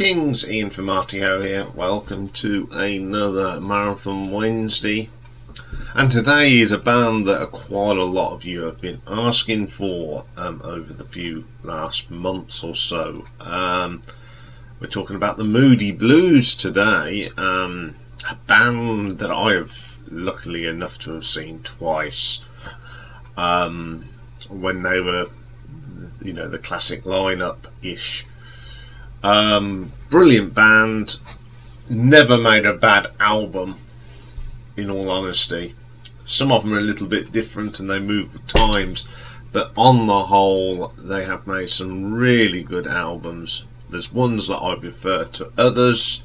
Greetings, Ian from RTO here. Welcome to another Marathon Wednesday. And today is a band that a quite a lot of you have been asking for um, over the few last months or so. Um, we're talking about the Moody Blues today, um, a band that I have luckily enough to have seen twice um, when they were, you know, the classic lineup-ish. Um, brilliant band. Never made a bad album, in all honesty. Some of them are a little bit different and they move with times, but on the whole, they have made some really good albums. There's ones that I prefer to others,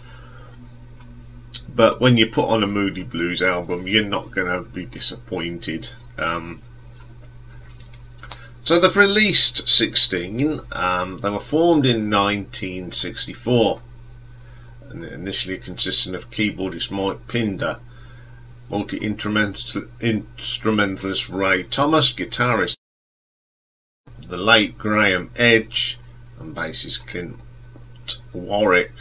but when you put on a Moody Blues album, you're not going to be disappointed. Um, so they've released 16. Um, they were formed in 1964 and initially consisting of keyboardist Mike Pinder, multi-instrumentalist Ray Thomas, guitarist the late Graeme Edge and bassist Clint Warwick.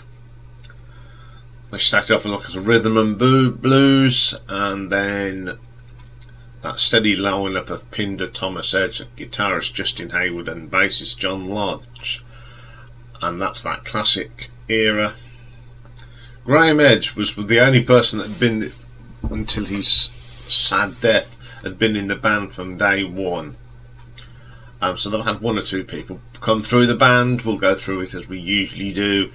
They started off as a rhythm and blues and then that steady lineup of Pinder, Thomas Edge, guitarist Justin Hayward and bassist John Lodge. And that's that classic era. Graeme Edge was the only person that had been until his sad death had been in the band from day one. Um, so they've had one or two people come through the band. We'll go through it as we usually do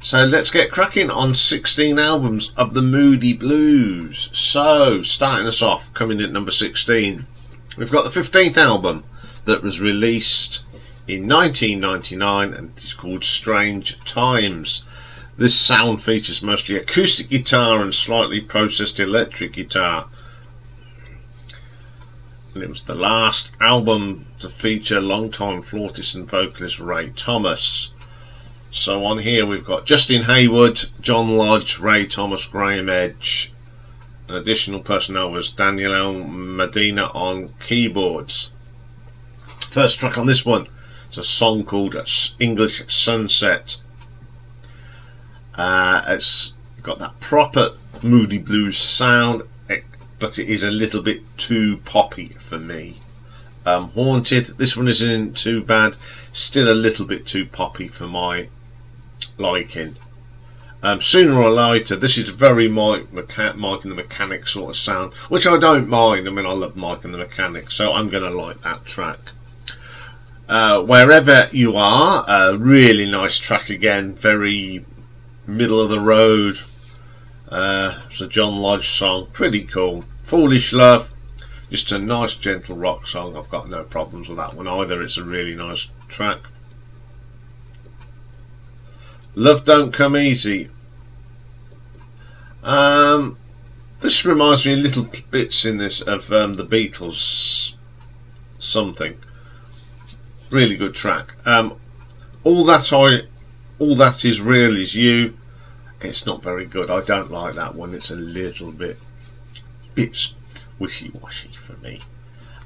so let's get cracking on 16 albums of the Moody Blues. So, starting us off, coming in at number 16, we've got the 15th album that was released in 1999 and it's called Strange Times. This sound features mostly acoustic guitar and slightly processed electric guitar. And it was the last album to feature longtime flautist and vocalist Ray Thomas. So on here we've got Justin Hayward, John Lodge, Ray Thomas, Graeme Edge. An additional personnel was Danilo. Madonia on keyboards. First track on this one, it's a song called English Sunset. Uh, it's got that proper moody blues sound, but it is a little bit too poppy for me. Um, Haunted, this one isn't too bad, still a little bit too poppy for my liking. Um, sooner or later, this is very Mike, Mecha Mike and the Mechanic sort of sound, which I don't mind. I mean, I love Mike and the Mechanic, so I'm going to like that track. Uh, wherever you are, a really nice track again, very middle of the road. Uh, it's a John Lodge song, pretty cool. Foolish Love, just a nice gentle rock song. I've got no problems with that one either. It's a really nice track. Love Don't Come Easy. Um, this reminds me little bits in this of um, the Beatles something. Really good track. Um, all that I, all that is real is you. It's not very good. I don't like that one. It's a little bit, bits wishy-washy for me.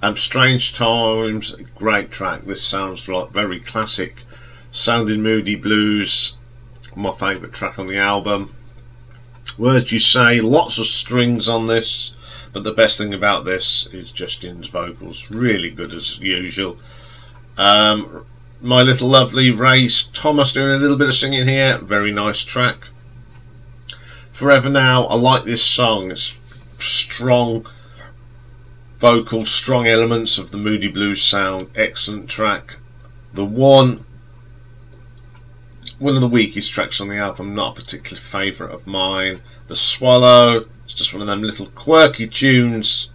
Um, Strange Times, great track. This sounds like very classic, sounding moody blues my favourite track on the album. Words You Say, lots of strings on this, but the best thing about this is Justin's vocals, really good as usual. Um, my Little Lovely Race, Thomas doing a little bit of singing here, very nice track. Forever Now, I like this song, it's strong vocals, strong elements of the Moody Blues sound, excellent track. The One, one of the weakest tracks on the album, not a particular favourite of mine. The Swallow, it's just one of them little quirky tunes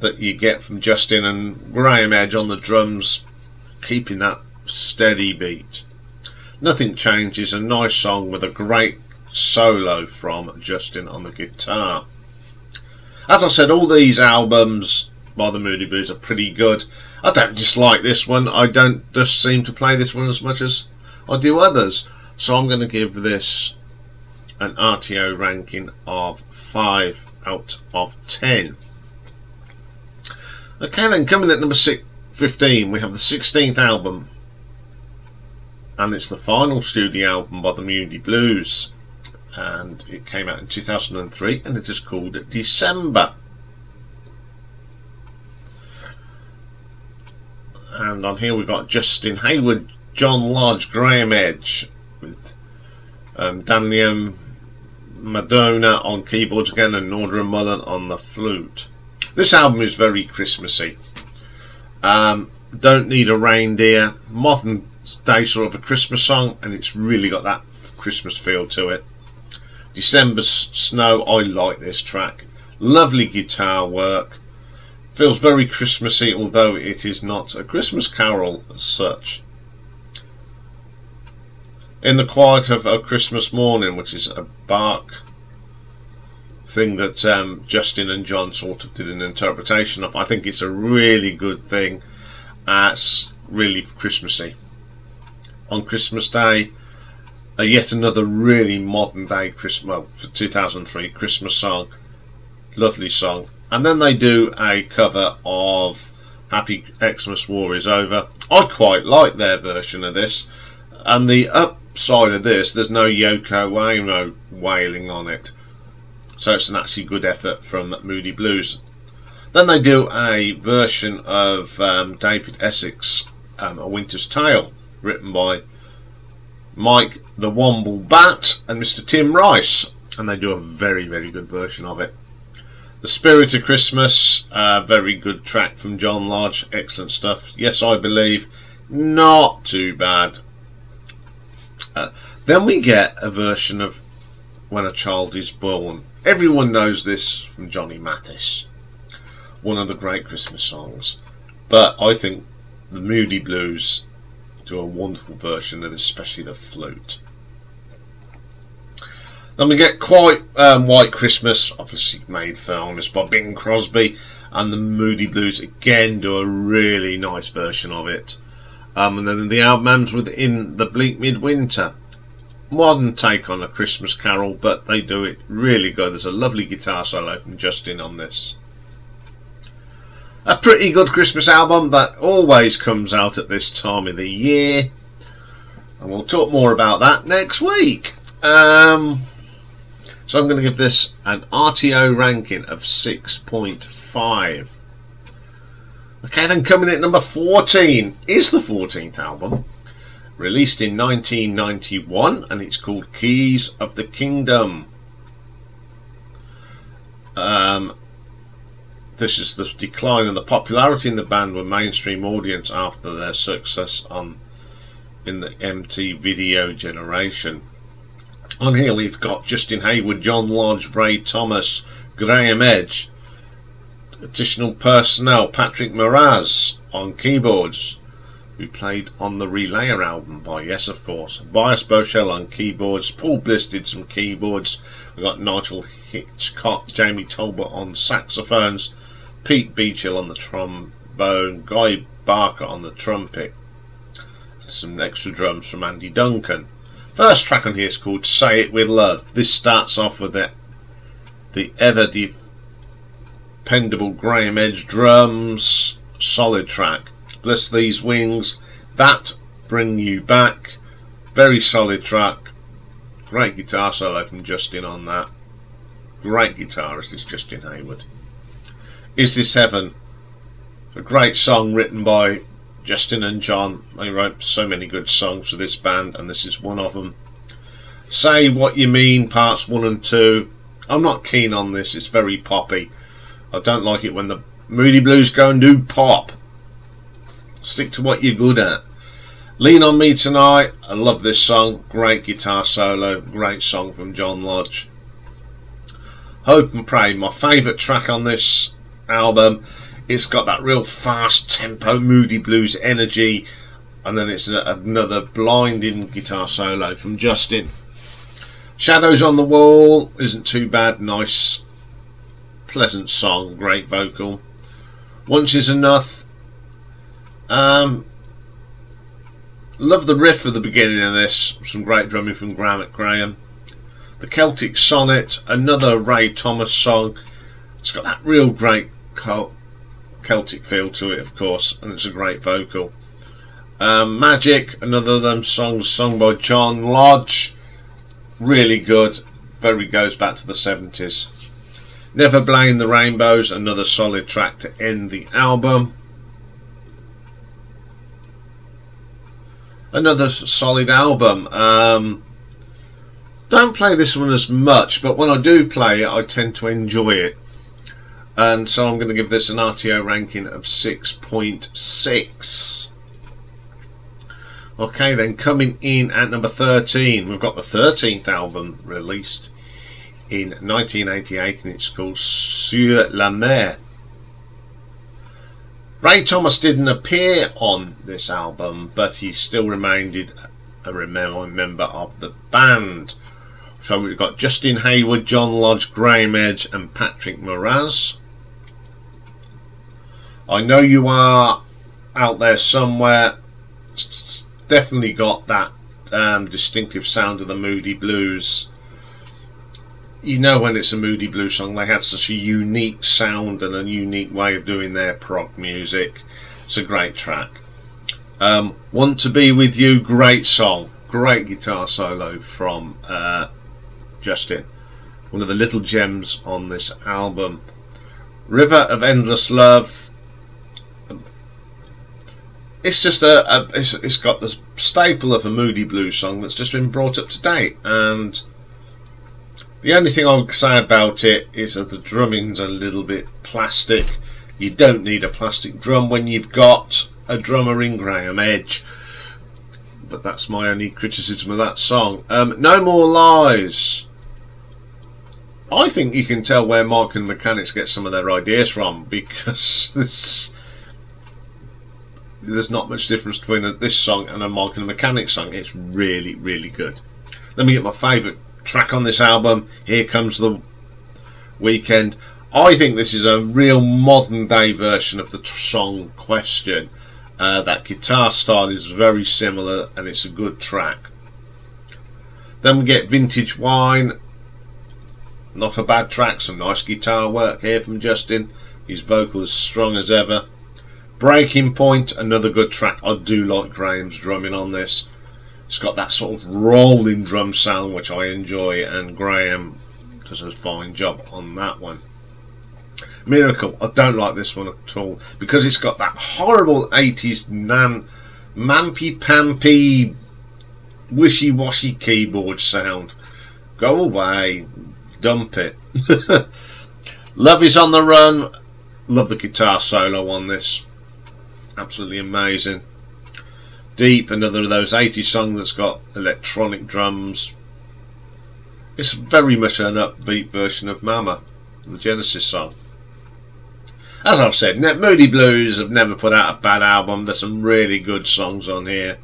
that you get from Justin and Graeme Edge on the drums, keeping that steady beat. Nothing changes, a nice song with a great solo from Justin on the guitar. As I said, all these albums by the Moody Blues are pretty good. I don't dislike this one. I don't just seem to play this one as much as I do others. So I'm going to give this an RTO ranking of 5 out of 10. Okay then, coming at number six, 15, we have the 16th album. and it's the final studio album by the Moody Blues and it came out in 2003 and it is called December and on here we've got Justin Hayward, John Lodge, Graeme Edge with um, Danilo Madonia on keyboards again and Norda Mullen on the flute. This album is very Christmassy. Um, Don't Need a Reindeer, modern day sort of a Christmas song and it's really got that Christmas feel to it. December Snow, I like this track. Lovely guitar work. Feels very Christmassy although it is not a Christmas carol as such. In the Quiet of a Christmas Morning, which is a Bach thing that um, Justin and John sort of did an interpretation of. I think it's a really good thing. Uh, it's really Christmassy. On Christmas Day, uh, yet another really modern day Christmas, well, for 2003 Christmas song. Lovely song. And then they do a cover of Happy Xmas War is Over. I quite like their version of this. And the upside of this, there's no Yoko Ono wailing on it. So it's an actually good effort from Moody Blues. Then they do a version of um, David Essex, um, A Winter's Tale, written by Mike the Womble Batt and Mr. Tim Rice, and they do a very, very good version of it. The Spirit of Christmas, uh, very good track from John Lodge, excellent stuff. Yes, I believe, not too bad. Uh, then we get a version of When a Child is Born. Everyone knows this from Johnny Mathis, one of the great Christmas songs. But I think the Moody Blues do a wonderful version of especially the flute. Then we get quite um, White Christmas, obviously made famous by Bing Crosby, and the Moody Blues again do a really nice version of it. Um, and then the albums within the Bleak Midwinter modern take on a Christmas carol, but they do it really good. There's a lovely guitar solo from Justin on this. A pretty good Christmas album that always comes out at this time of the year. And we'll talk more about that next week. Um, so I'm going to give this an RTO ranking of 6.5. Okay, then coming in at number 14 is the 14th album released in 1991 and it's called Keys of the Kingdom. Um, this is the decline in the popularity in the band with mainstream audience after their success on in the MTV video generation. On here we've got Justin Hayward, John Lodge, Ray Thomas, Graeme Edge, additional personnel, Patrick Moraz on keyboards, who played on the Relayer album by Yes of course. Bias Boshell on keyboards, Paul Bliss did some keyboards, we've got Nigel Hitchcock, Jamie Talbot on saxophones, Pete Beachill on the trombone, Guy Barker on the trumpet, some extra drums from Andy Duncan. First track on here is called Say It With Love. This starts off with the, the ever dependable Graeme Edge drums, solid track. Bless These Wings, that Bring You Back, very solid track, great guitar solo from Justin on that, great guitarist is Justin Hayward. Is This Heaven, a great song written by Justin and John, they wrote so many good songs for this band and this is one of them. Say What You Mean, parts 1 and 2, I'm not keen on this, it's very poppy. I don't like it when the Moody Blues go and do pop. Stick to what you're good at. Lean on Me Tonight. I love this song. Great guitar solo. Great song from John Lodge. Hope and Pray. My favourite track on this album. It's got that real fast tempo, moody blues energy. And then it's another blinding guitar solo from Justin. Shadows on the Wall isn't too bad. Nice, pleasant song. Great vocal. Once is Enough um, love the riff at the beginning of this. Some great drumming from Graeme Graeme. The Celtic Sonnet, another Ray Thomas song. It's got that real great Celtic feel to it, of course, and it's a great vocal. Um, Magic, another of them songs sung by John Lodge. Really good. Very goes back to the 70s. Never Blame the Rainbows, another solid track to end the album. Another solid album. Um, don't play this one as much, but when I do play it, I tend to enjoy it. And so I'm going to give this an RTO ranking of 6.6. Okay, then coming in at number 13, we've got the 13th album released in 1988 and it's called Sur la Mer. Ray Thomas didn't appear on this album, but he still remained a member of the band. So we've got Justin Hayward, John Lodge, Graeme Edge, and Patrick Moraz. I know you are out there somewhere definitely got that um, distinctive sound of the Moody Blues. You know when it's a Moody Blues song, they had such a unique sound and a unique way of doing their prog music. It's a great track. Um, Want to Be With You, great song. Great guitar solo from uh, Justin. One of the little gems on this album. River of Endless Love, it's just a, a it's, it's got the staple of a Moody Blues song that's just been brought up to date and the only thing I would say about it is that the drumming's a little bit plastic. You don't need a plastic drum when you've got a drummer in Graeme Edge. But that's my only criticism of that song. Um, no More Lies. I think you can tell where Mark and Mechanics get some of their ideas from because this there's not much difference between this song and a Mark and the Mechanic song. It's really, really good. Let me get my favourite track on this album. Here comes the weekend. I think this is a real modern day version of the song Question. Uh, that guitar style is very similar and it's a good track. Then we get Vintage Wine. Not a bad track, some nice guitar work here from Justin. His vocal is strong as ever. Breaking Point, another good track. I do like Graeme's drumming on this. It's got that sort of rolling drum sound which I enjoy and Graeme does a fine job on that one. Miracle, I don't like this one at all because it's got that horrible 80s nan mampy pampy wishy-washy keyboard sound. Go away, dump it. Love is on the run. Love the guitar solo on this absolutely amazing. Deep, another of those 80s songs that's got electronic drums. It's very much an upbeat version of Mama, the Genesis song. As I've said, Net Moody Blues have never put out a bad album. There's some really good songs on here,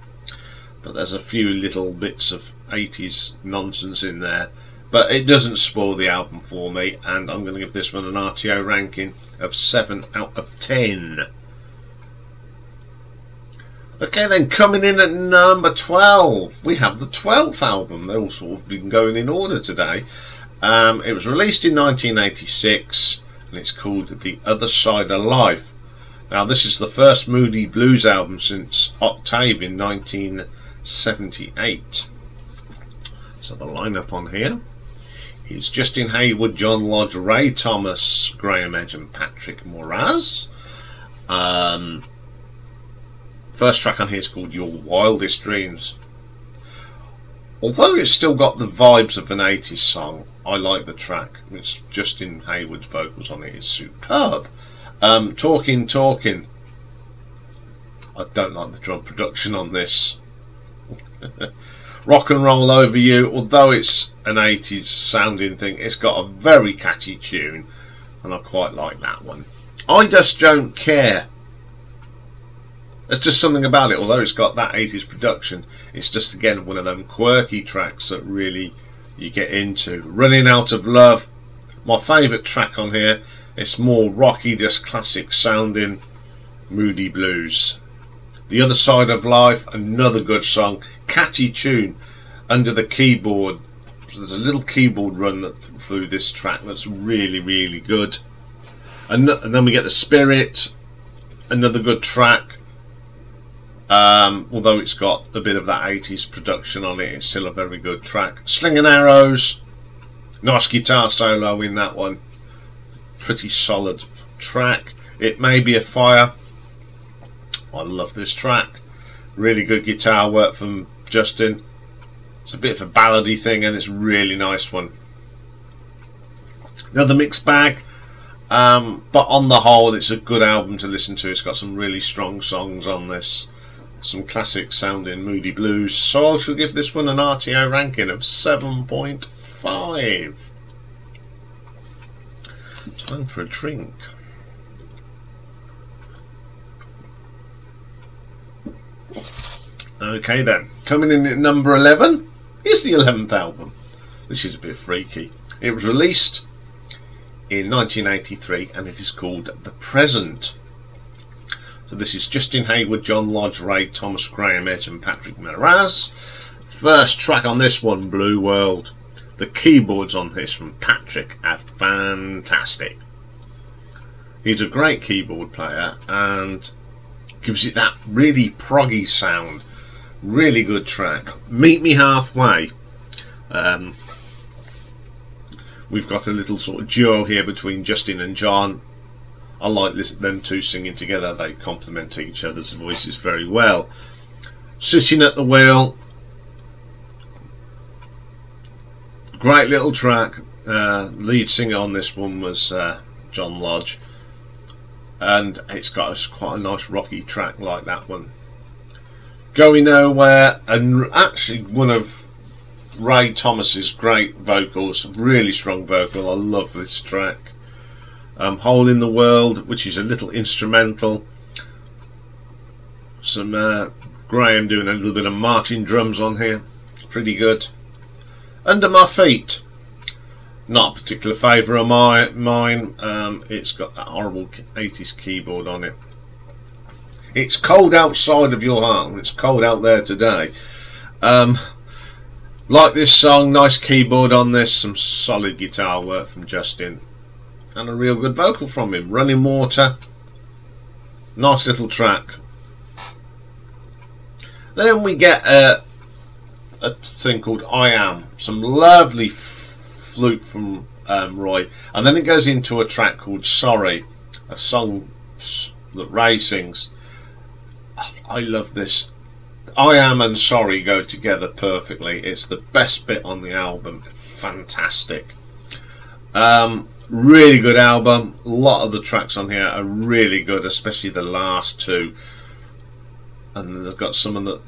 but there's a few little bits of 80s nonsense in there. But it doesn't spoil the album for me, and I'm going to give this one an RTO ranking of 7 out of 10. Okay, then coming in at number 12, we have the 12th album. They've all sort of been going in order today. Um, it was released in 1986 and it's called The Other Side of Life. Now, this is the first Moody Blues album since Octave in 1978. So, the lineup on here is Justin Hayward, John Lodge, Ray Thomas, Graeme Edge, and Patrick Moraz. Um, First track on here is called Your Wildest Dreams. Although it's still got the vibes of an 80s song, I like the track. It's Justin Hayward's vocals on it is superb. Um, talking, talking. I don't like the drum production on this. Rock and Roll Over You, although it's an 80s sounding thing, it's got a very catchy tune, and I quite like that one. I Just Don't Care there's just something about it, although it's got that 80s production, it's just again one of them quirky tracks that really you get into. Running Out of Love, my favourite track on here. It's more rocky, just classic sounding, moody blues. The Other Side of Life, another good song, catchy tune under the keyboard. So there's a little keyboard run that through this track that's really, really good. And, and then we get The Spirit, another good track Um, although it's got a bit of that 80s production on it, it's still a very good track. Sling and Arrows, nice guitar solo in that one. Pretty solid track. It may be a fire. I love this track. Really good guitar work from Justin. It's a bit of a ballady thing and it's a really nice one. Another mixed bag. Um, but on the whole, it's a good album to listen to. It's got some really strong songs on this, some classic sounding moody blues. So I shall give this one an RTO ranking of 7.5. Time for a drink. Okay then, coming in at number 11 is the 11th album. This is a bit freaky. It was released in 1983 and it is called The Present. So this is Justin Hayward, John Lodge, Ray Thomas, Graeme Edge and Patrick Moraz. First track on this one, Blue World. The keyboards on this from Patrick are fantastic. He's a great keyboard player and gives it that really proggy sound. Really good track. Meet Me Halfway. Um, we've got a little sort of duo here between Justin and John. I like this, them two singing together. They complement each other's voices very well. Sitting at the wheel. Great little track. Uh, lead singer on this one was uh, John Lodge. And it's got a, quite a nice rocky track like that one. Going Nowhere and actually one of Ray Thomas's great vocals, really strong vocal. I love this track. Um, Hole in the World, which is a little instrumental. Some uh, Graeme doing a little bit of marching drums on here. Pretty good. Under My Feet. Not a particular favourite of my, mine. Um, it's got that horrible 80s keyboard on it. It's cold outside of your heart. It's cold out there today. Um, like this song, nice keyboard on this, some solid guitar work from Justin, and a real good vocal from him. Running Water, nice little track. Then we get a, a thing called I Am, some lovely flute from um, Roy, and then it goes into a track called Sorry, a song that Ray sings. I love this I Am and Sorry go together perfectly. It's the best bit on the album. Fantastic. Um, really good album. A lot of the tracks on here are really good, especially the last two. And they've got some of the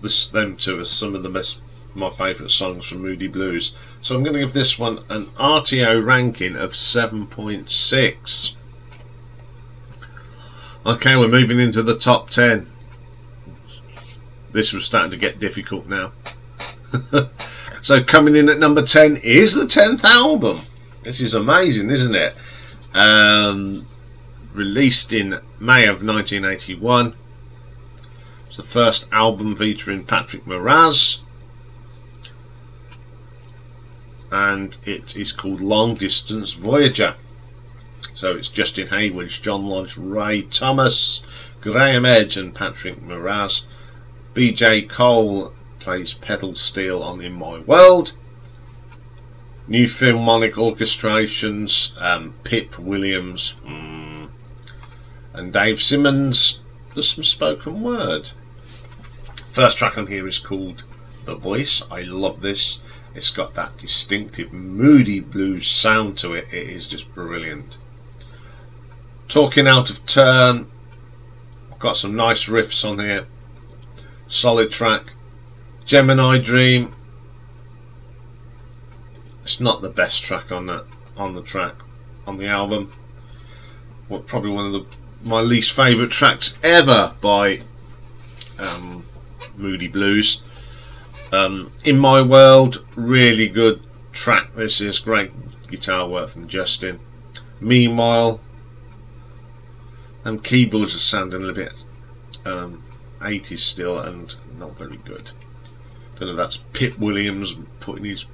this them two are some of the best my favourite songs from Moody Blues. So I'm going to give this one an RTO ranking of 7.6. Okay, we're moving into the top 10 this was starting to get difficult now. so coming in at number 10 is the 10th album. This is amazing, isn't it? Um, released in May of 1981. It's the first album featuring Patrick Moraz. And it is called Long Distance Voyager. So it's Justin Hayward, John Lodge, Ray Thomas, Graeme Edge and Patrick Moraz. BJ Cole plays pedal steel on In My World. New Philharmonic Orchestrations, um, Pip Williams, mm, and Dave Symonds. There's some spoken word. First track on here is called The Voice. I love this. It's got that distinctive moody blues sound to it. It is just brilliant. Talking out of turn. Got some nice riffs on here solid track. Gemini Dream. It's not the best track on that on the track on the album. Well, probably one of the my least favourite tracks ever by um, Moody Blues. Um, In My World, really good track. This is great guitar work from Justin. Meanwhile, and keyboards are sounding a little bit um, 80s still and not very good. Don't know that's Pip Williams putting his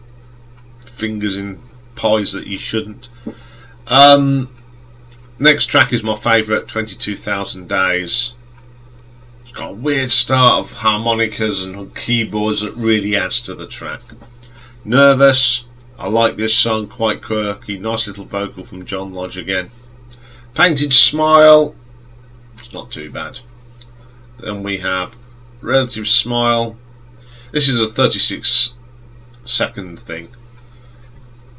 fingers in pies that you shouldn't. Um, next track is my favourite, 22,000 Days. It's got a weird start of harmonicas and keyboards that really adds to the track. Nervous, I like this song, quite quirky, nice little vocal from John Lodge again. Painted Smile, it's not too bad. Then we have Relative Smile. This is a 36 second thing.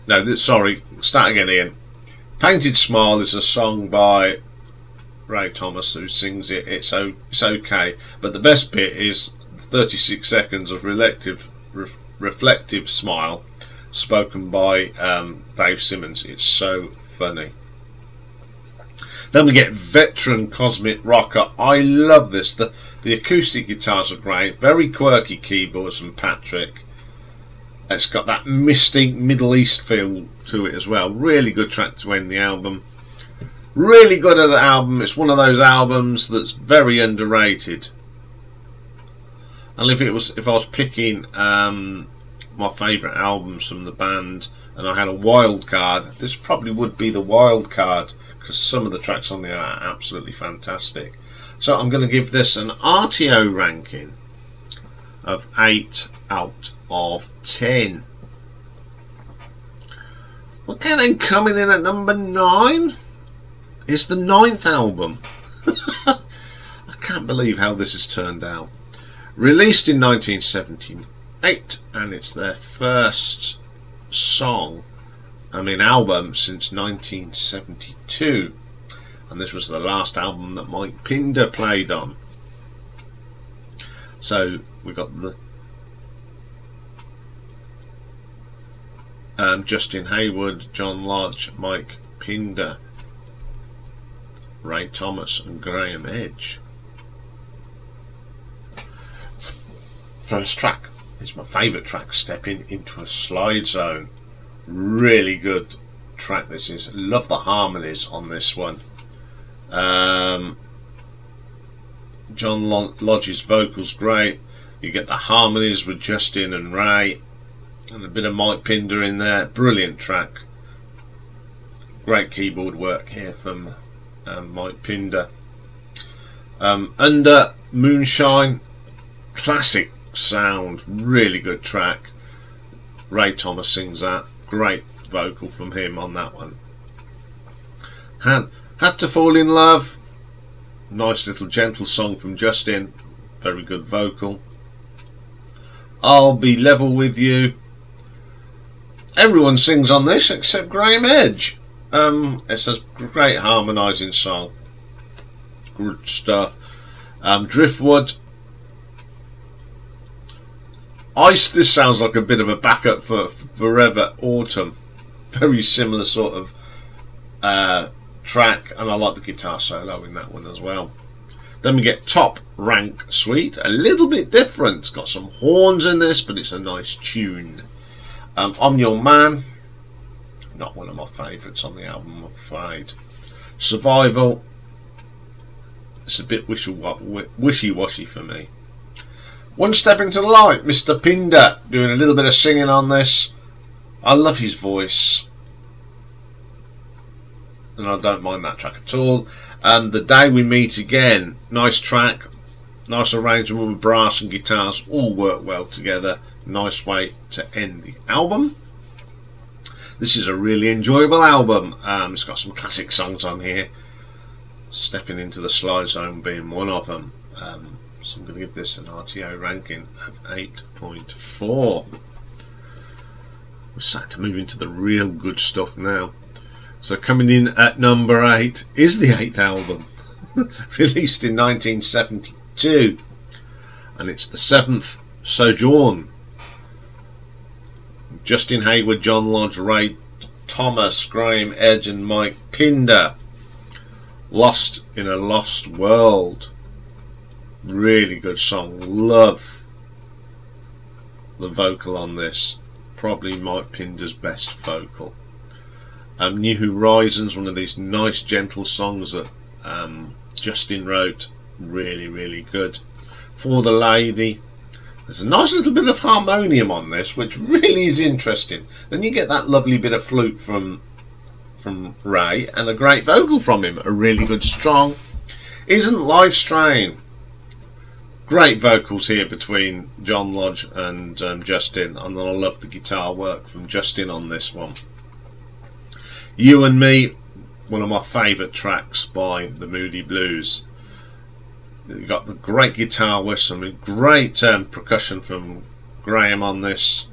No, sorry, start again Ian. Painted Smile is a song by Ray Thomas who sings it. It's, it's okay, but the best bit is 36 seconds of reflective, reflective smile spoken by um, Dave Symonds. It's so funny. Then we get Veteran Cosmic Rocker. I love this. The, the acoustic guitars are great. Very quirky keyboards from Patrick. It's got that misty Middle East feel to it as well. Really good track to end the album. Really good at the album. It's one of those albums that's very underrated. And if it was, if I was picking um, my favourite albums from the band, and I had a wild card, this probably would be the wild card because some of the tracks on there are absolutely fantastic. So I'm going to give this an RTO ranking of 8 out of 10. Okay, then coming in at number 9 is the ninth album. I can't believe how this has turned out. Released in 1978, and it's their first song, I mean album, since 1972. And this was the last album that Mike Pinder played on. So we got the um, Justin Hayward, John Lodge, Mike Pinder, Ray Thomas, and Graeme Edge. First track is my favourite track, Stepping into a Slide Zone. Really good track this is. Love the harmonies on this one. Um, John Lodge's vocals great. You get the harmonies with Justin and Ray, and a bit of Mike Pinder in there. Brilliant track. Great keyboard work here from um, Mike Pinder. Um, Under Moonshine, classic sound, really good track. Ray Thomas sings that. Great vocal from him on that one. Had had to fall in love. Nice little gentle song from Justin. Very good vocal. I'll be level with you. Everyone sings on this except Graeme Edge. Um, it's a great harmonising song. Good stuff. Um, Driftwood. Ice, this sounds like a bit of a backup for Forever Autumn. Very similar sort of uh, track, and I like the guitar solo in that one as well. Then we get Top Rank Suite, a little bit different. It's got some horns in this, but it's a nice tune. Um, I'm Your Man, not one of my favourites on the album, I'm afraid. Survival, it's a bit wishy-washy for me. One Step Into the Light, Mr. Pinder, doing a little bit of singing on this. I love his voice and I don't mind that track at all. And The Day We Meet Again, nice track, nice arrangement with brass and guitars, all work well together. Nice way to end the album. This is a really enjoyable album. Um, it's got some classic songs on here. Stepping into the slide zone being one of them. Um, so I'm going to give this an RTO ranking of 8.4. We're starting to move into the real good stuff now. So coming in at number eight is the eighth album, released in 1972, and it's the seventh Sojourn. Justin Hayward, John Lodge, Ray Thomas, Graeme Edge, and Mike Pinder. Lost in a Lost World. Really good song. Love the vocal on this. Probably Mike Pinder's best vocal. Um, New Horizons, one of these nice gentle songs that um, Justin wrote, really really good. For the Lady, there's a nice little bit of harmonium on this, which really is interesting. Then you get that lovely bit of flute from from Ray and a great vocal from him, a really good strong. Isn't Life Strain? Great vocals here between John Lodge and um, Justin, and I love the guitar work from Justin on this one. You and Me, one of my favourite tracks by the Moody Blues. You've got the great guitar with some great um, percussion from Graeme on this.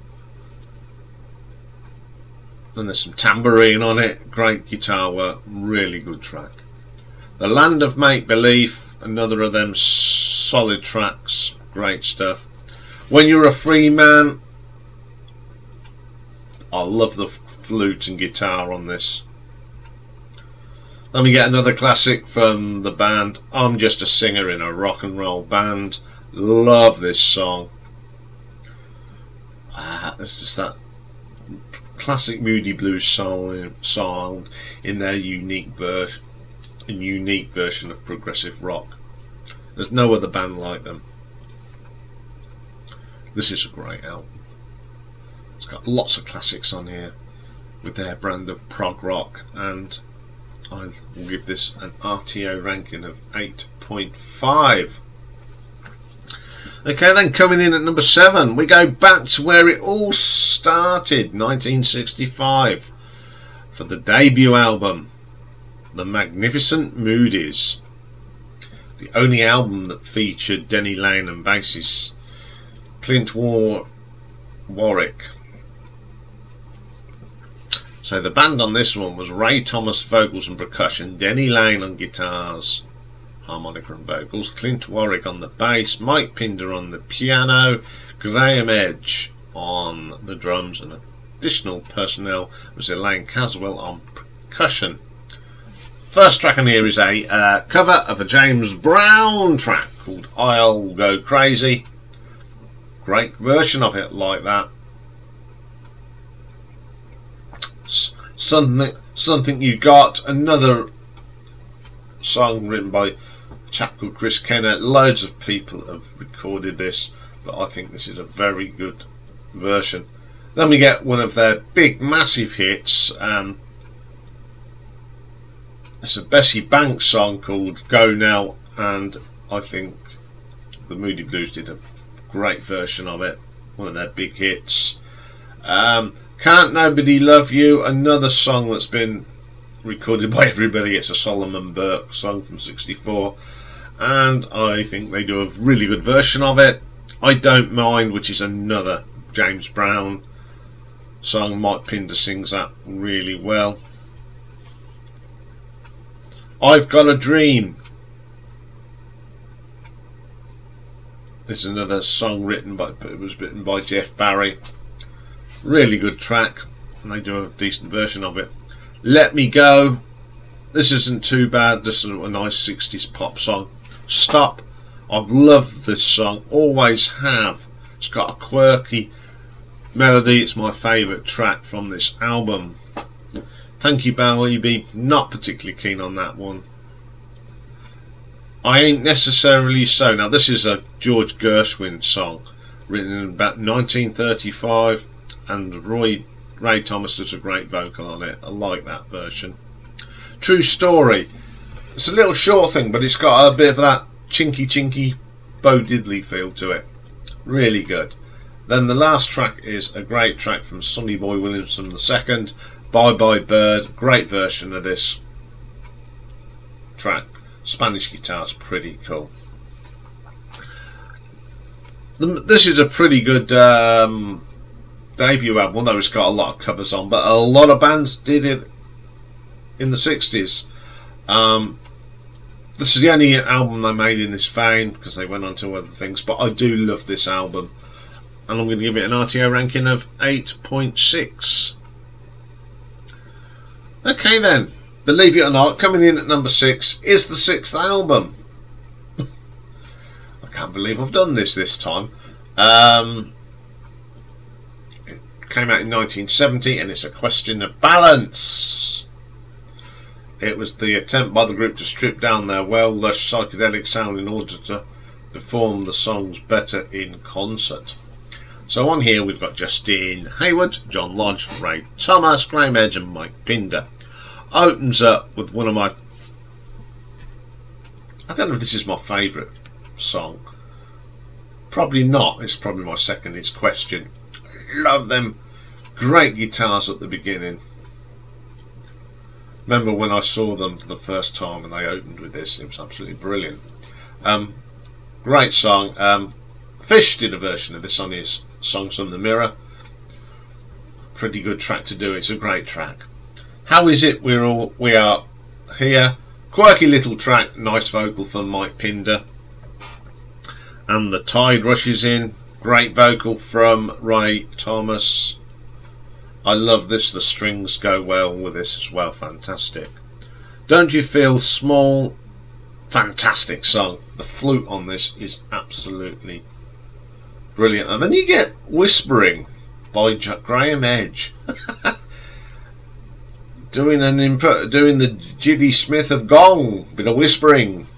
And there's some tambourine on it. Great guitar work. Really good track. The Land of Make Believe, another of them solid tracks. Great stuff. When You're a Free Man, I love the flute and guitar on this. Let me get another classic from the band. I'm just a singer in a rock and roll band. Love this song. Ah, it's just that classic Moody Blues song, song in their unique version, unique version of progressive rock. There's no other band like them. This is a great album. It's got lots of classics on here with their brand of prog rock and I will give this an RTO ranking of 8.5. Okay, then coming in at number 7, we go back to where it all started, 1965, for the debut album, The Magnificent Moodies. The only album that featured Denny Laine and bassist Clint War Warwick. So the band on this one was Ray Thomas vocals and percussion, Denny Laine on guitars, harmonica and vocals, Clint Warwick on the bass, Mike Pinder on the piano, Graeme Edge on the drums, and additional personnel was Elaine Caswell on percussion. First track on here is a uh, cover of a James Brown track called I'll Go Crazy. Great version of it like that. Something something you got. Another song written by a chap called Chris Kenner. Loads of people have recorded this but I think this is a very good version. Then we get one of their big massive hits um, it's a Bessie Banks song called Go Now and I think the Moody Blues did a great version of it one of their big hits. Um, can't Nobody Love You, another song that's been recorded by everybody. It's a Solomon Burke song from 64 and I think they do a really good version of it. I Don't Mind, which is another James Brown song. Mike Pinder sings that really well. I've Got a Dream. It's another song written by, it was written by Jeff Barry. Really good track, and they do a decent version of it. Let Me Go. This isn't too bad. This is a nice 60s pop song. Stop. I've loved this song. Always have. It's got a quirky melody. It's my favourite track from this album. Thank you, Bowie. Not particularly keen on that one. I ain't necessarily so. Now, this is a George Gershwin song written in about 1935 and Roy Ray Thomas does a great vocal on it. I like that version. True Story. It's a little short thing, but it's got a bit of that chinky chinky Bo Diddley feel to it. Really good. Then the last track is a great track from Sonny Boy Williamson II, Bye Bye Bird. Great version of this track. Spanish guitar's pretty cool. This is a pretty good um, debut album, although it's got a lot of covers on, but a lot of bands did it in the 60s. Um, this is the only album they made in this vein because they went on to other things, but I do love this album. And I'm going to give it an RTO ranking of 8.6. Okay then, believe it or not, coming in at number 6 is the sixth album. I can't believe I've done this this time. Um, came out in 1970 and it's a question of balance. It was the attempt by the group to strip down their well lush psychedelic sound in order to perform the songs better in concert. So on here we've got Justine Hayward, John Lodge, Ray Thomas, Graeme Edge and Mike Pinder. Opens up with one of my I don't know if this is my favourite song Probably not. It's probably my second. It's Question. Love them. Great guitars at the beginning. Remember when I saw them for the first time and they opened with this? It was absolutely brilliant. Um, great song. Um, Fish did a version of this on his Songs from the Mirror. Pretty good track to do. It's a great track. How is it we're all we are here? Quirky little track, nice vocal from Mike Pinder. And the tide rushes in. Great vocal from Ray Thomas. I love this. The strings go well with this as well. Fantastic. Don't you feel small? Fantastic song. The flute on this is absolutely brilliant. And then you get Whispering by Graeme Edge. doing an doing the Gilli Smyth of Gong, bit of whispering.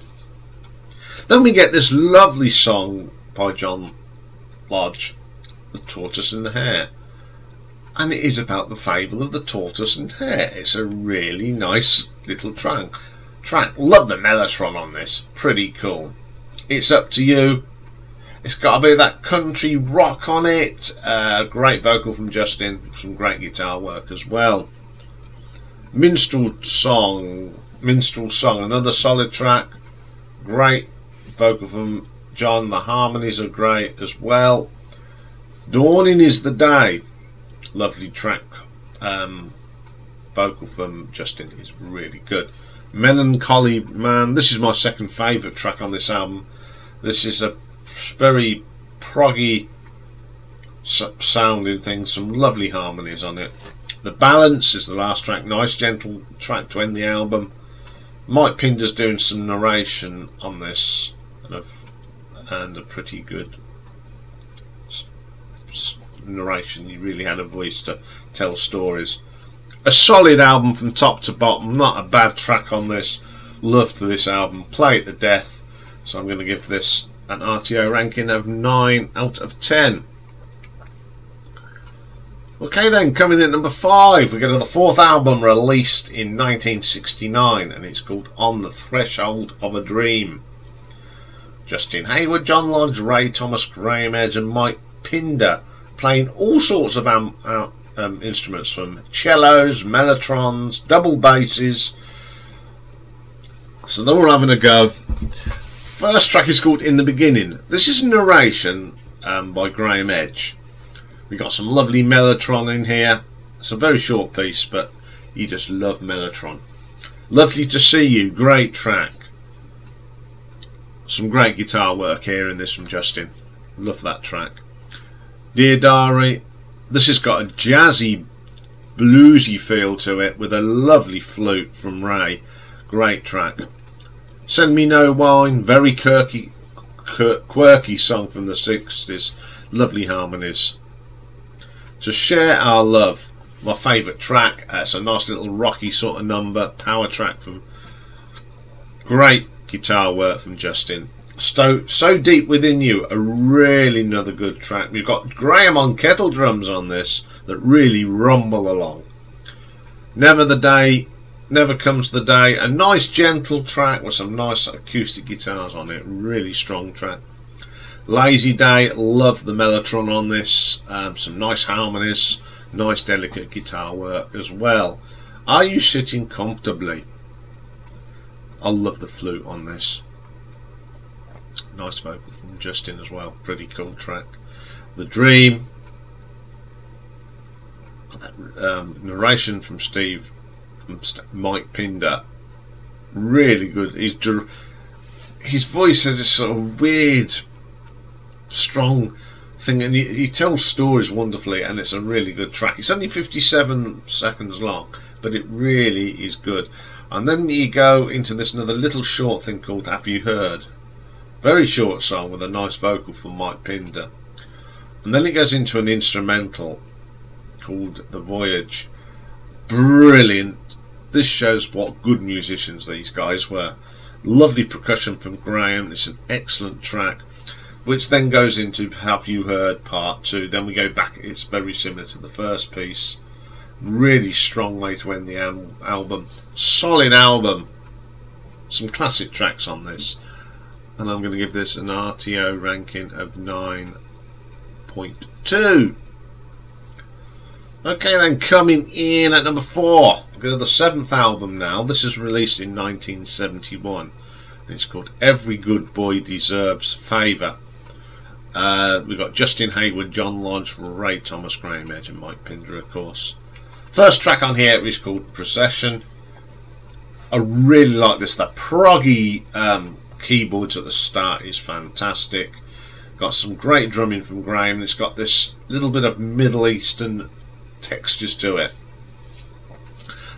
Then we get this lovely song by John Lodge, The Tortoise and the Hare. And it is about the fable of the tortoise and hare. It's a really nice little track. Track. Love the mellotron on this. Pretty cool. It's up to you. It's got a bit of that country rock on it. Uh, great vocal from Justin. Some great guitar work as well. Minstrel Song. Minstrel Song. Another solid track. Great vocal from John. The harmonies are great as well. Dawning is the Day. Lovely track. Um, vocal from Justin is really good. Melancholy Man. This is my second favourite track on this album. This is a very proggy sounding thing, some lovely harmonies on it. The Balance is the last track, nice gentle track to end the album. Mike Pinder's doing some narration on this and a, and a pretty good narration. He really had a voice to tell stories. A solid album from top to bottom, not a bad track on this. Loved this album, play it to death. So I'm going to give this an RTO ranking of 9 out of 10. Okay then, coming in at number 5, we get to the fourth album released in 1969 and it's called On the Threshold of a Dream. Justin Hayward, John Lodge, Ray Thomas, Graeme Edge, and Mike Pinder playing all sorts of um, um, instruments from cellos, mellotrons, double basses. So they're all having a go first track is called In the Beginning. This is a narration um, by Graeme Edge. We got some lovely Mellotron in here. It's a very short piece, but you just love Mellotron. Lovely to see you. Great track. Some great guitar work here in this from Justin. Love that track. Dear Diary. This has got a jazzy, bluesy feel to it with a lovely flute from Ray. Great track. Send Me No Wine, very quirky, quirky song from the 60s. Lovely harmonies. To Share Our Love, my favourite track. It's a nice little rocky sort of number, power track from great guitar work from Justin. So, so Deep Within You, a really another good track. We've got Graeme on kettle drums on this that really rumble along. Never the Day Never Comes the Day. A nice gentle track with some nice acoustic guitars on it. Really strong track. Lazy Day. Love the Mellotron on this. Um, some nice harmonies. Nice delicate guitar work as well. Are you sitting comfortably? I love the flute on this. Nice vocal from Justin as well. Pretty cool track. The Dream. Got that um, narration from Steve Mike Pinder. Really good. His his voice has this sort of weird, strong thing, and he, he tells stories wonderfully, and it's a really good track. It's only 57 seconds long, but it really is good. And then you go into this another little short thing called Have You Heard? Very short song with a nice vocal from Mike Pinder. And then it goes into an instrumental called The Voyage. Brilliant this shows what good musicians these guys were. Lovely percussion from Graeme. It's an excellent track, which then goes into Have You Heard Part 2. Then we go back. It's very similar to the first piece. Really strong way to end the album. Solid album. Some classic tracks on this. and I'm going to give this an RTO ranking of 9.2 okay then coming in at number 4 go to the seventh album now this is released in 1971 it's called Every Good Boy Deserves Favour uh, we've got Justin Hayward, John Lodge, Ray Thomas, Graeme Edge and Mike Pinder of course first track on here is called Procession I really like this the proggy um, keyboards at the start is fantastic. Got some great drumming from Graeme. It's got this little bit of Middle Eastern textures to it.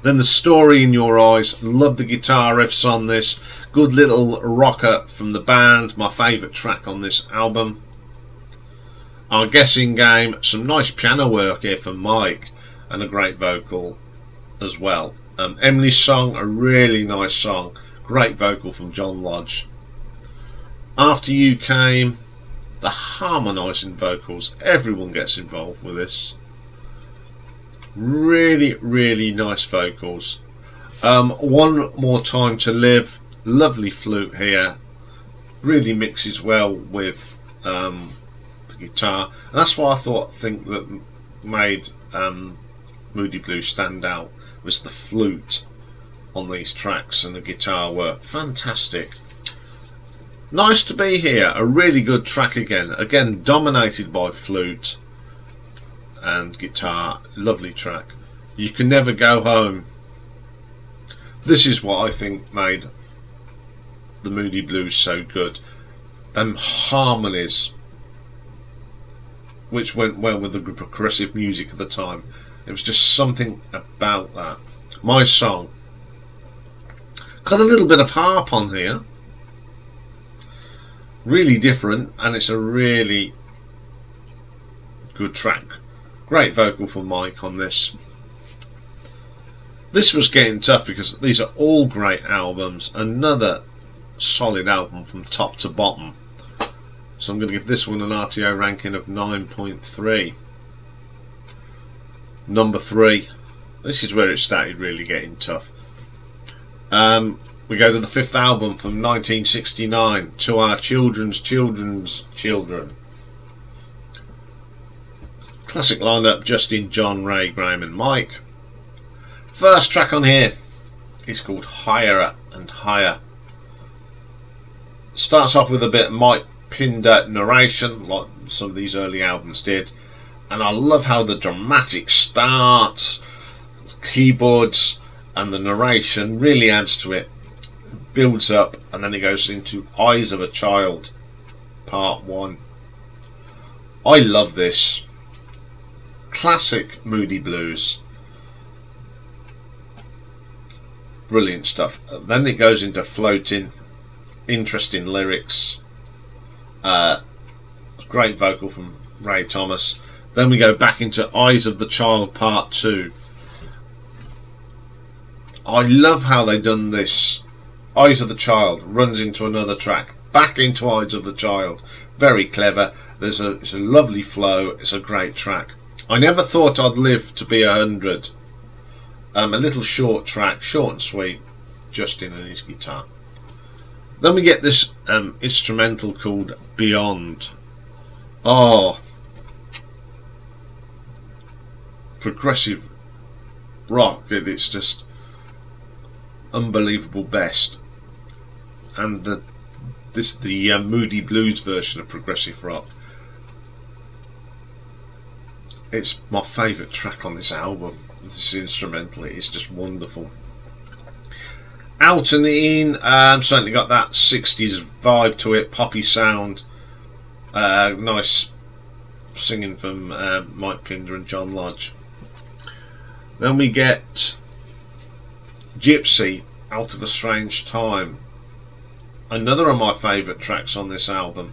Then the story in your eyes. Love the guitar riffs on this. Good little rocker from the band. My favourite track on this album. Our guessing game. Some nice piano work here from Mike. And a great vocal as well. Um, Emily's song, a really nice song. Great vocal from John Lodge. After you came the harmonising vocals. Everyone gets involved with this. Really, really nice vocals. Um, one more time to live. Lovely flute here. Really mixes well with um, the guitar. And that's why I thought think that made um, Moody Blues stand out was the flute on these tracks and the guitar work. Fantastic. Nice to be here. A really good track again. Again, dominated by flute and guitar. Lovely track. You can never go home. This is what I think made the Moody Blues so good. Them harmonies, which went well with the progressive music of the time. It was just something about that. My song. Got a little bit of harp on here. Really different and it's a really good track. Great vocal from Mike on this. This was getting tough because these are all great albums. Another solid album from top to bottom. So I'm going to give this one an RTO ranking of 9.3 number 3 this is where it started really getting tough um, we go to the fifth album from 1969, To Our Children's Children's Children. Classic lineup, Justin, John, Ray, Graeme and Mike. First track on here is called Higher and Higher. Starts off with a bit of Mike Pinder narration, like some of these early albums did. And I love how the dramatic starts, keyboards and the narration really adds to it builds up and then it goes into Eyes of a Child part 1 I love this. Classic Moody Blues. Brilliant stuff. Then it goes into floating interesting lyrics. Uh, great vocal from Ray Thomas then we go back into Eyes of the Child part 2 I love how they done this Eyes of the Child runs into another track, back into Eyes of the Child. Very clever. There's a, it's a lovely flow. It's a great track. I never thought I'd live to be a hundred. Um, a little short track, short and sweet, Justin and his guitar. Then we get this um, instrumental called Beyond. Oh, progressive rock. It's just unbelievable best and the this the uh, Moody Blues version of progressive rock. It's my favourite track on this album. This instrumental it's just wonderful. Out and in, um, certainly got that 60s vibe to it, poppy sound. Uh, nice singing from uh, Mike Pinder and John Lodge. Then we get Gypsy, Out of a Strange Time another of my favourite tracks on this album.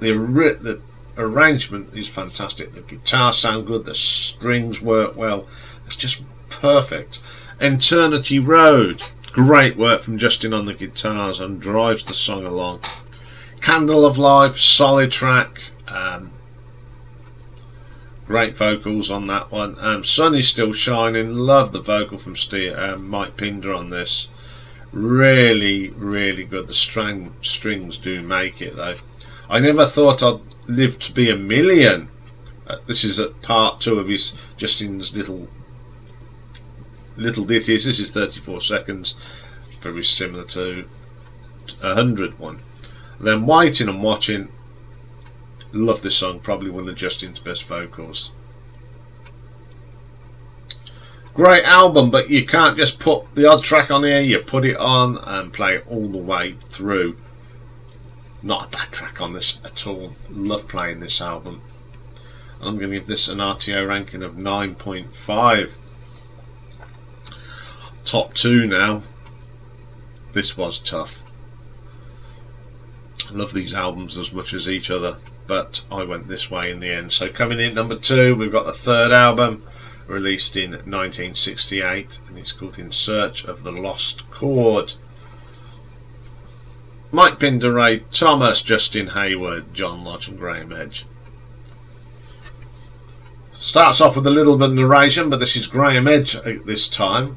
The, the arrangement is fantastic. The guitar sound good. The strings work well. It's just perfect. Eternity Road. Great work from Justin on the guitars and drives the song along. Candle of Life, solid track. Um, great vocals on that one. Um, Sun is Still Shining. Love the vocal from Steve, um, Mike Pinder on this Really, really good. The string, strings do make it though. I never thought I'd live to be a million. Uh, this is a part two of his Justin's little little ditties. This is 34 seconds, very similar to a hundred one. then Waiting and Watching. Love this song, probably one of Justin's best vocals. Great album, but you can't just put the odd track on here, you put it on and play it all the way through. Not a bad track on this at all. Love playing this album. I'm going to give this an RTO ranking of 9.5. Top two now. This was tough. Love these albums as much as each other, but I went this way in the end. So coming in number two, we've got the third album released in 1968 and it's called In Search of the Lost Chord. Mike Pinder, Ray Thomas, Justin Hayward, John Lodge and Graeme Edge. Starts off with a little bit of narration, but this is Graeme Edge at this time.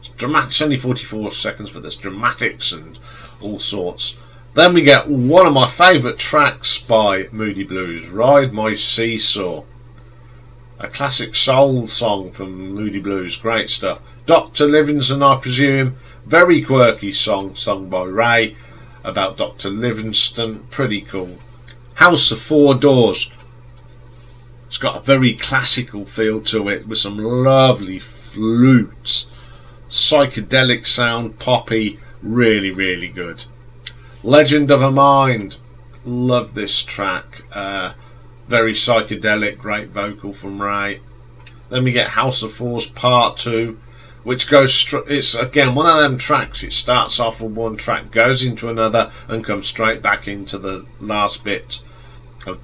It's dramatic, it's only 44 seconds, but there's dramatics and all sorts. Then we get one of my favourite tracks by Moody Blues, Ride My Seesaw a classic soul song from Moody Blues, great stuff. Dr. Livingstone, I presume, very quirky song sung by Ray about Dr. Livingstone, pretty cool. House of Four Doors, it's got a very classical feel to it with some lovely flutes, psychedelic sound, poppy, really, really good. Legend of a Mind, love this track. Uh, very psychedelic, great vocal from Ray. Then we get House of Fours Part 2, which goes, it's again one of them tracks. It starts off with one track, goes into another, and comes straight back into the last bit of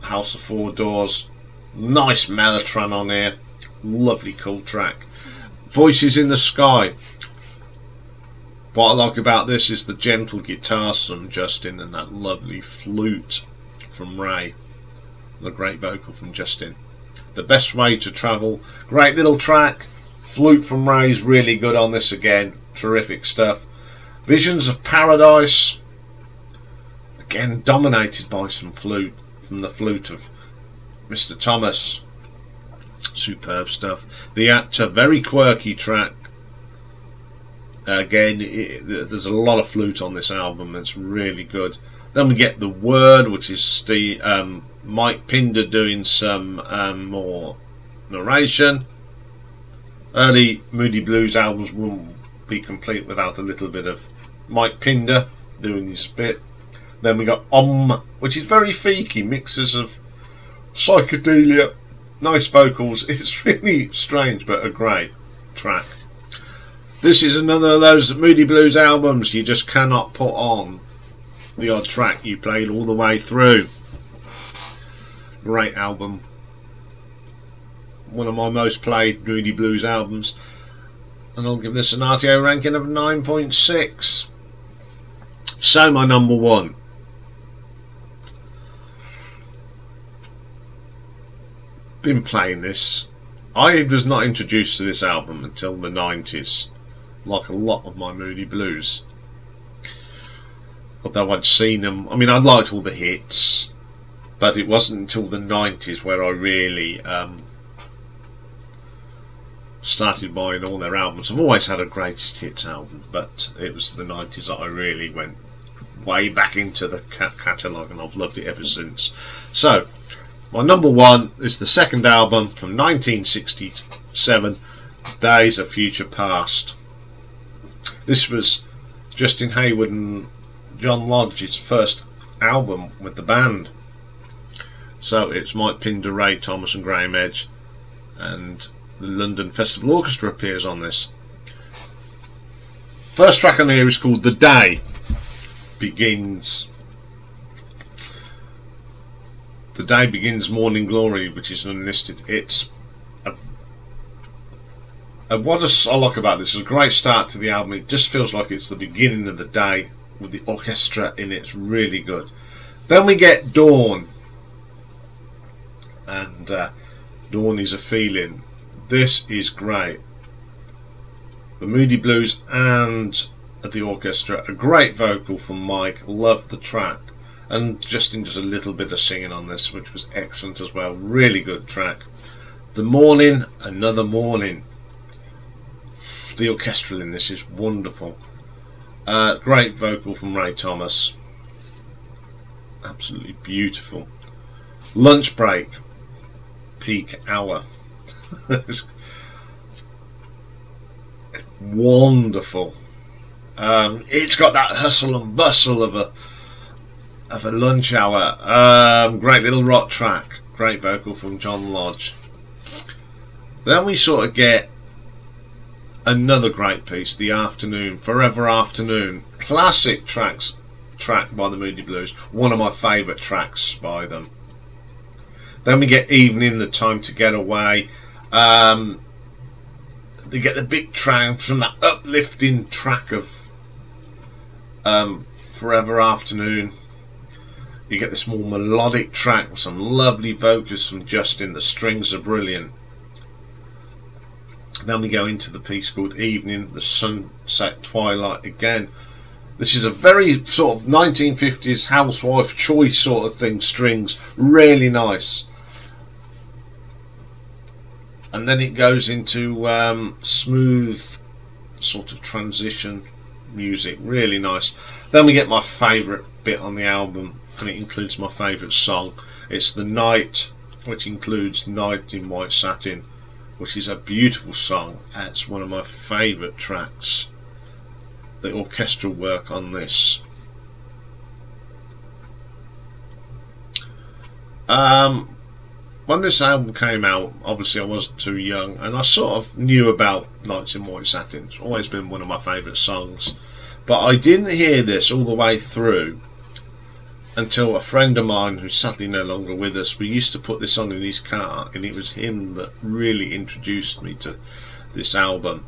House of Four Doors. Nice Mellotron on here, lovely cool track. Voices in the Sky. What I like about this is the gentle guitar from Justin and that lovely flute from Ray The great vocal from Justin. The best way to travel, great little track. Flute from Ray's really good on this again, terrific stuff. Visions of Paradise, again dominated by some flute from the flute of Mr. Thomas. Superb stuff. The actor, very quirky track. Again, it, there's a lot of flute on this album. It's really good. Then we get the word, which is the um, Mike Pinder doing some um, more narration. Early Moody Blues albums wouldn't be complete without a little bit of Mike Pinder doing his bit. Then we got Om, which is very freaky, mixes of psychedelia, nice vocals. It's really strange, but a great track. This is another of those Moody Blues albums you just cannot put on the odd track you played all the way through. Great album. One of my most played Moody Blues albums. And I'll give this an RTO ranking of 9.6. So my number one. Been playing this. I was not introduced to this album until the 90s, like a lot of my Moody Blues although I'd seen them. I mean, I liked all the hits, but it wasn't until the 90s where I really um, started buying all their albums. I've always had a greatest hits album, but it was the 90s that I really went way back into the catalogue and I've loved it ever since. So, my number one is the second album from 1967, Days of Future Past. This was Justin Hayward and John Lodge's first album with the band. So it's Mike Pinder, Ray Thomas and Graeme Edge and the London Festival Orchestra appears on this. First track on here is called The Day Begins. The Day Begins Morning Glory, which is unlisted. It's a, what I like about this is a great start to the album. It just feels like it's the beginning of the day with the orchestra in it. It's really good. Then we get Dawn. And uh, Dawn is a feeling. This is great. The Moody Blues and the orchestra. A great vocal from Mike. Loved the track. And Justin does a little bit of singing on this, which was excellent as well. Really good track. The Morning, Another Morning. The orchestral in this is wonderful. Uh, great vocal from Ray Thomas. Absolutely beautiful. Lunch break. Peak hour. wonderful. Um, it's got that hustle and bustle of a of a lunch hour. Um, great little rock track. Great vocal from John Lodge. Then we sort of get another great piece, The Afternoon, Forever Afternoon. Classic tracks track by the Moody Blues. One of my favourite tracks by them. Then we get Evening, The Time to Get Away. Um, they get the big track from that uplifting track of um, Forever Afternoon. You get this more melodic track with some lovely vocals from Justin. The strings are brilliant. Then we go into the piece called Evening, the Sunset Twilight again. This is a very sort of 1950s housewife choice sort of thing, strings, really nice. And then it goes into um, smooth sort of transition music, really nice. Then we get my favourite bit on the album, and it includes my favourite song. It's The Night, which includes Night in White Satin which is a beautiful song. It's one of my favourite tracks. The orchestral work on this. Um, when this album came out, obviously I wasn't too young, and I sort of knew about Nights in White Satin. It's always been one of my favourite songs. But I didn't hear this all the way through until a friend of mine who's sadly no longer with us we used to put this on in his car and it was him that really introduced me to this album.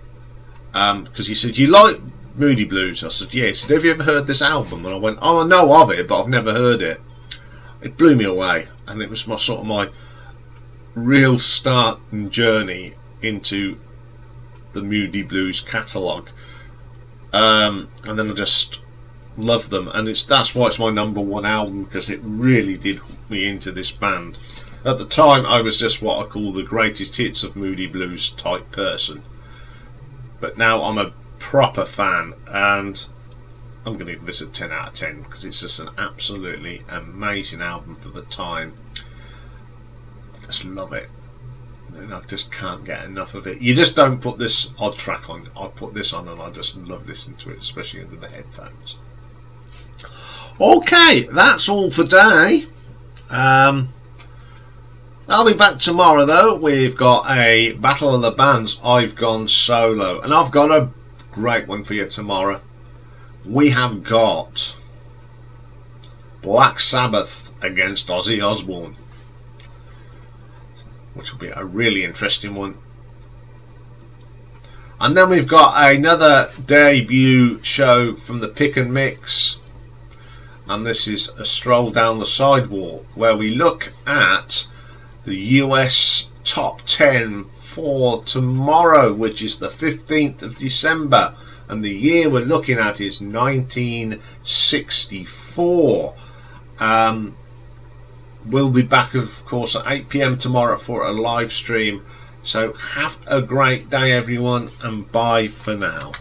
Because um, he said you like Moody Blues? I said yes. Yeah. have you ever heard this album? And I went oh I know of it but I've never heard it. It blew me away and it was my sort of my real start and journey into the Moody Blues catalogue. Um, and then I just love them and it's that's why it's my number one album because it really did hook me into this band at the time I was just what I call the greatest hits of Moody Blues type person but now I'm a proper fan and I'm going to give this a 10 out of 10 because it's just an absolutely amazing album for the time I just love it and I just can't get enough of it. You just don't put this odd track on. I put this on and I just love listening to it, especially under the headphones. Okay, that's all for today. Um, I'll be back tomorrow though. We've got a Battle of the Bands. I've gone solo, and I've got a great one for you tomorrow. We have got Black Sabbath against Ozzy Osbourne, which will be a really interesting one. And then we've got another debut show from the Pick and Mix and this is a stroll down the sidewalk where we look at the US top 10 for tomorrow which is the 15th of December. And the year we're looking at is 1964 um, we'll be back of course at 8pm tomorrow for a live stream. So have a great day everyone and bye for now